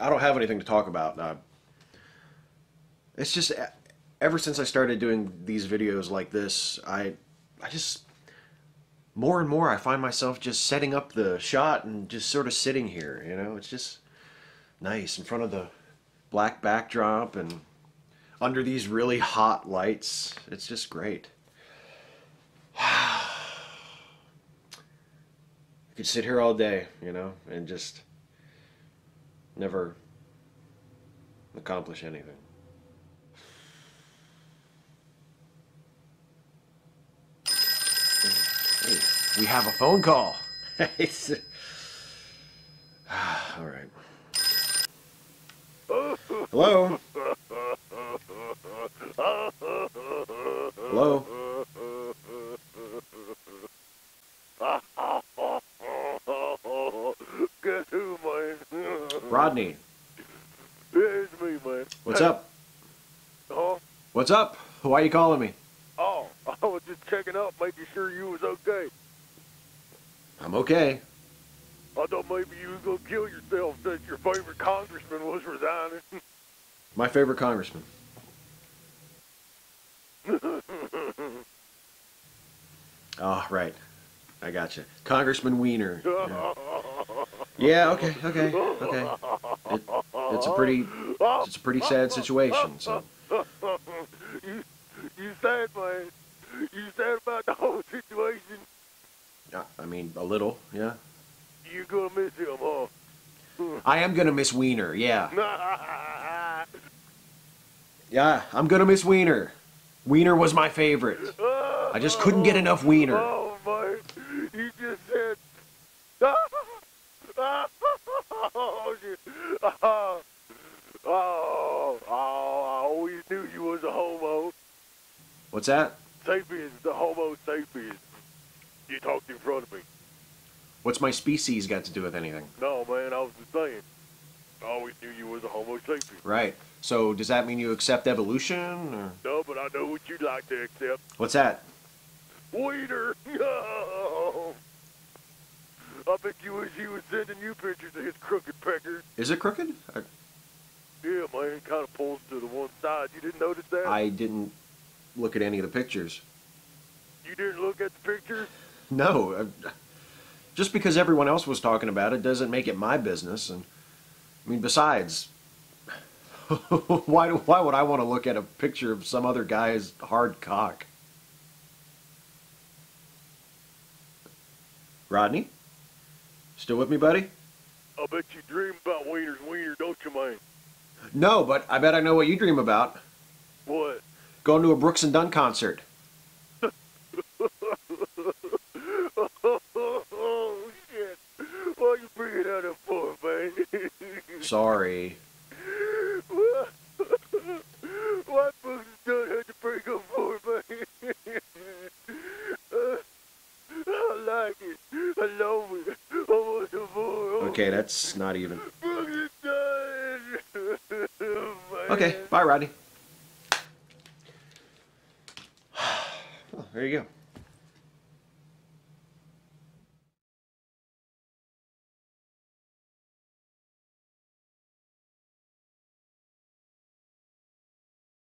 I don't have anything to talk about. It's just ever since I started doing these videos like this, I I just more and more I find myself just setting up the shot and just sort of sitting here, you know? It's just nice in front of the black backdrop and under these really hot lights. It's just great. I could sit here all day, you know, and just never accomplish anything. Hey, we have a phone call. all right. Hello? Hello? Rodney, Yeah, it's me, man. what's up? Huh? What's up? Why are you calling me? Oh, I was just checking up, making sure you was okay. I'm okay. I thought maybe you was gonna kill yourself since your favorite congressman was resigning. My favorite congressman. Oh, right. I got you. Congressman Weiner. Yeah, Yeah, okay, okay, okay. It, it's a pretty it's a pretty sad situation, so you, you sad, man. You sad about the whole situation. Yeah, I mean a little, yeah. You gonna miss him, huh? I am gonna miss Weiner, yeah. Yeah, I'm gonna miss Weiner. Weiner was my favorite. I just couldn't get enough Weiner. Oh, man. You just said. Oh. Oh, oh, I always knew you was a homo. What's that? Sapiens, the homo sapiens. You talked in front of me. What's my species got to do with anything? No, man, I was just saying. I always knew you was a homo sapien. Right. So does that mean you accept evolution or No, but I know what you'd like to accept. what's that? Waiter! I bet you wish he was sending you pictures of his crooked pecker. Is it crooked? I, Yeah, man, it kind of pulls to the one side. You didn't notice that? I didn't look at any of the pictures. You didn't look at the pictures? No. I, just because everyone else was talking about it doesn't make it my business. And I mean, besides, why do, why would I want to look at a picture of some other guy's hard cock? Rodney, still with me, buddy? I bet you dream about wieners, wiener, don't you, man? No, but I bet I know what you dream about. What? Going to a Brooks and Dunn concert. oh, shit. Why you bringing that up for, man? Sorry. What books done had to bring up for, man? I like it. I love it. I want some more. Okay, that's not even. Brooks is done. Okay, bye, Rodney. There you go.